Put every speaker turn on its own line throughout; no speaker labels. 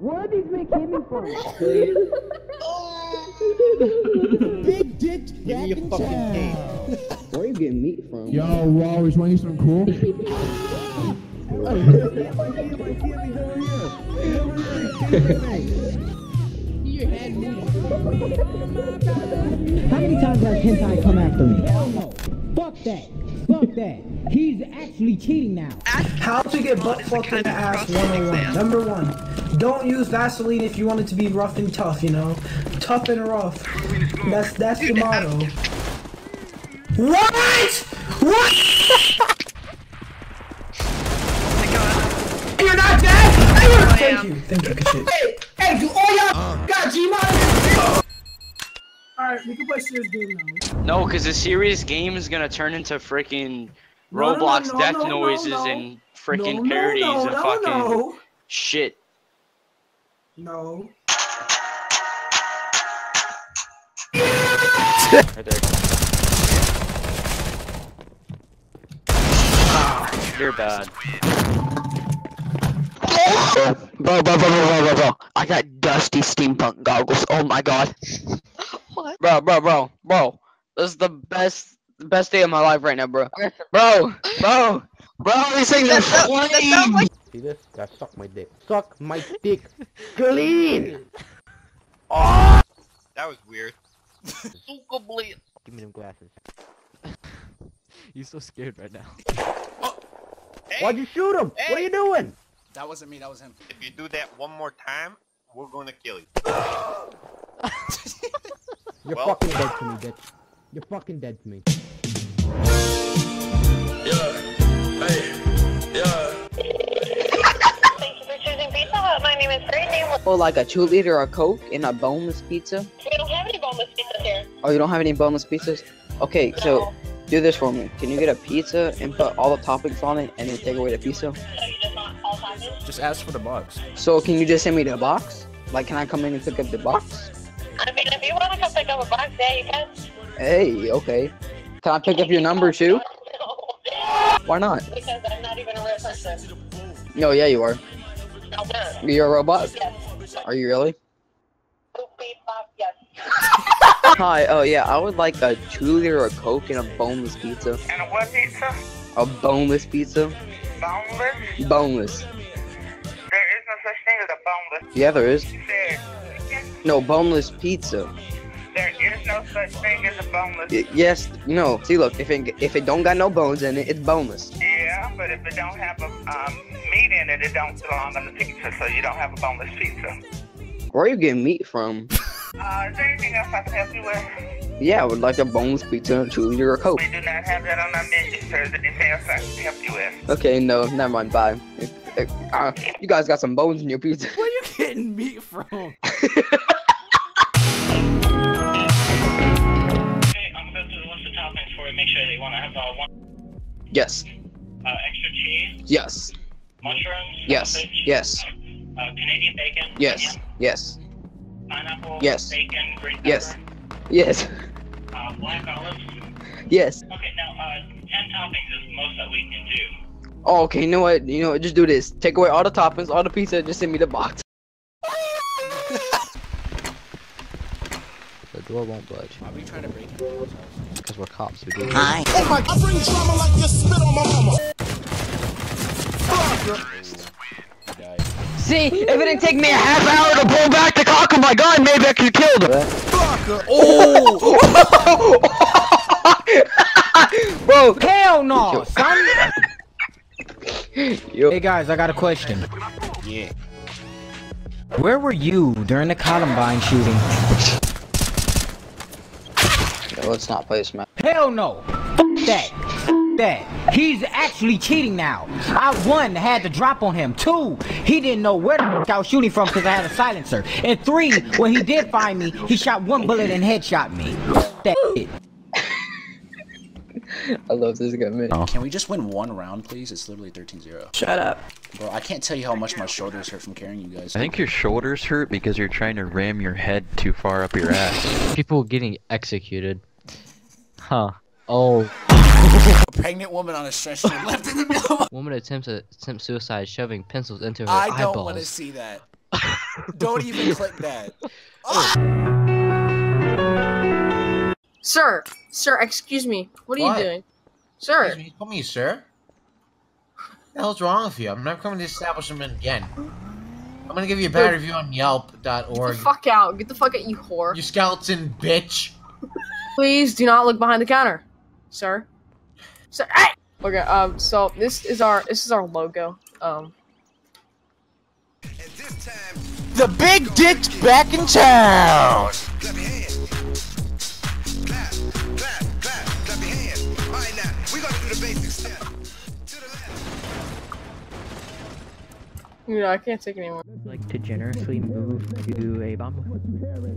Where are these men coming from?
Big dick back in town.
Where are you getting meat from?
Yo, Walrus, want you some cool?
How many times has hentai come after me? Hell no. Fuck that. Fuck that. He's actually cheating now.
How to get butt fucked in the ass 101. Number one, don't use Vaseline if you want it to be rough and tough, you know? Tough and rough. That's that's the motto. What? What? You're not dead? Thank you. Thank you. Good shit. Hey, hey, do all y'all got Gmod? Alright, we can play serious game now.
No, because the serious game is gonna turn into freaking
No, no, no,
Roblox
no,
death
no, no,
noises
no.
and freaking
no, no,
parodies
no,
and fucking
No,
shit.
no.
Right there. Ah. You're bad.
Bro, bro, bro, bro, bro, bro, bro. I got dusty steampunk goggles. Oh my god.
What?
Bro, bro, bro, bro. This is the best, best day of my life right now, bro. Bro, bro, bro. These things are flames.
See this? Gotta suck my dick. Suck my dick. Clean. Oh!
That was weird.
Give me them glasses.
You're so scared right now. Oh!
Hey,
Why'd you shoot him? What are you doing?
That wasn't me, that was him.
if you do that one more time, we're gonna kill you.
You're
Well-
fucking dead to me, bitch. You're fucking dead to me.
Pizza Hut. My name is Brittany.
Oh, like a two liter of Coke and a boneless pizza.
We don't have any boneless pizzas here.
Oh, you don't have any boneless pizzas? Okay, so do this for me. Can you get a pizza and put all the toppings on it and then take away the pizza?
So you just want all toppings?
Just ask for the box.
So can you just send me the box? Like, can I come in and pick up the box?
I mean, if you want to come pick up a box, yeah, you can.
Hey, okay. Can I pick up your number too?
No,
Why not?
because I'm not even a real person.
No, yeah, you are.
No, no.
You're a robot.
Yes.
Are you really?
Boop, beep, bop, yes.
Hi. Oh yeah, I would like a two liter of Coke and a boneless pizza.
And a what pizza?
A boneless pizza.
Boneless?
Boneless.
There is no such thing as a boneless.
Yeah, there is.
There,
No, boneless pizza.
there is no such thing as a boneless.
Y- yes. No. See, look. If it if it don't got no bones in it, it's boneless.
Yeah, but if it don't have a um, meat in it, it don't belong on the pizza, so you don't have a boneless pizza.
Where are you getting meat from?
Uh, is there anything else I can help you with?
Yeah, I would like a boneless pizza and a two liter of Coke.
We do not have that on our menu, sir. Is there anything else I can help you with?
Okay, no, never mind. Bye. If- if- uh, you guys got some bones in your pizza.
Where are you getting meat from?
Okay, I'm going to go through the list of toppings for you. Make sure that want to have uh, one
Yes.
Uh, extra cheese,
Yes.
mushrooms,
Yes.
sausage,
Yes.
uh, Canadian bacon,
Yes.
onion,
Yes.
pineapple,
Yes.
bacon, green pepper,
Yes. Yes.
uh, black olives.
Yes.
Okay, now uh, 10 toppings is most that we can do.
Oh, okay. You know what? You know what? Just do this. Take away all the toppings, all the pizza. Just send me the box.
Door won't budge. Why are you trying to break it? Because we're cops. We do.
Hi. See, if it didn't take me a half hour to pull back the cock of my gun, maybe I could have killed him.
Oh!
Bro,
Hell no, son.
yo.
Hey guys, I got a question.
Yeah.
Where were you during the Columbine shooting?
Yo, let's not play this map.
Hell no. That. That. He's actually cheating now. I one had to drop on him. Two, he didn't know where the fuck I was shooting from because I had a silencer. And three, when he did find me, he shot one bullet and headshot me. That shit.
I love this guy, man. Oh.
Can we just win one round, please? It's literally 13-0.
Shut up.
Bro, I can't tell you how much my shoulders hurt from carrying you guys.
I think your shoulders hurt because you're trying to ram your head too far up your ass.
People getting executed. Huh. Oh.
A pregnant woman on a stretcher left in the middle.
Woman attempts to attempt suicide shoving pencils into her
I don't want to see that. Don't even click that. Oh. Ah!
Sir, sir, excuse me. What are
What?
you doing? Sir.
Excuse me, call me sir. What the hell's wrong with you? I'm not coming to the establishment again. I'm gonna give you a bad review on
Get
Yelp.org.
the fuck out. Get the fuck out, you whore.
You skeleton bitch.
Please do not look behind the counter, sir. Sir, hey! Okay, um, so this is our this is our logo. Um,
The big dick's back in town.
you know, I can't take anymore.
like to generously move to a bomb.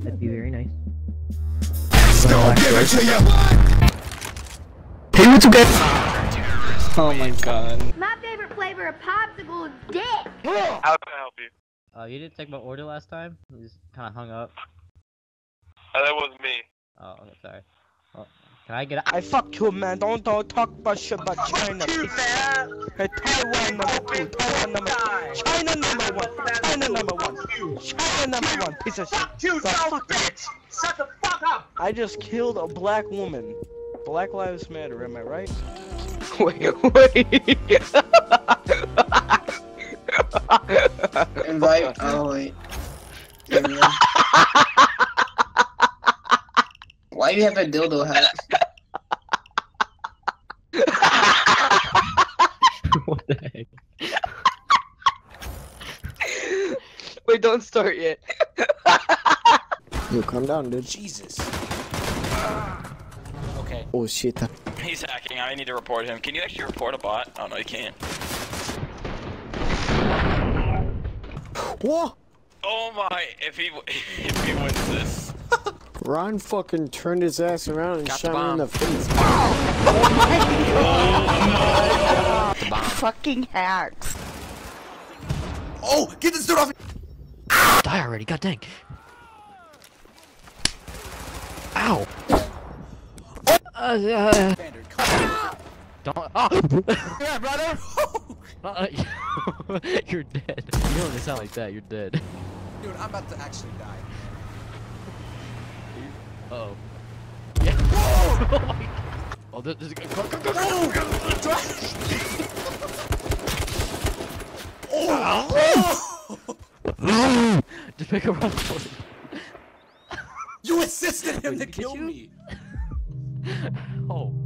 That'd be very nice.
Hey, what's okay? Oh my god.
My favorite flavor of popsicle is dick.
How can I help you?
Uh, you didn't take my order last time? You just kind of hung up.
Uh, that wasn't me.
Oh, okay, sorry. Well, can I get a-
I fuck you, man. Don't don't talk about shit about China. Hey, Taiwan number two, Taiwan number two, China number one, China number one, China number one. Piece of shit.
You
The fuck-
bitch! Shut the fuck up!
I just killed a black woman. Black Lives Matter. Am I right?
Wait, wait.
Invite.
Oh wait. Why do you have a dildo hat?
what the heck?
Wait, don't start yet.
Yo, calm down, dude.
Jesus. Okay.
Oh shit.
He's hacking. I need to report him. Can you actually report a bot? Oh no, you can't.
Whoa!
Oh my! If he if he wins this,
Ron fucking turned his ass around and shot me in the face.
Oh, fucking hacks.
Oh, get this dude off!
Die already, god dang. Uh, uh, don't. Oh!
Yeah, brother.
Uh, you're dead. You don't sound like that. You're dead.
Dude, I'm about to actually die.
Uh oh. Yeah. oh my. Oh, this, this, go, go, go, go, go, go. Just make a run for it.
You assisted him
Wait,
to kill
you?
me.
Oh.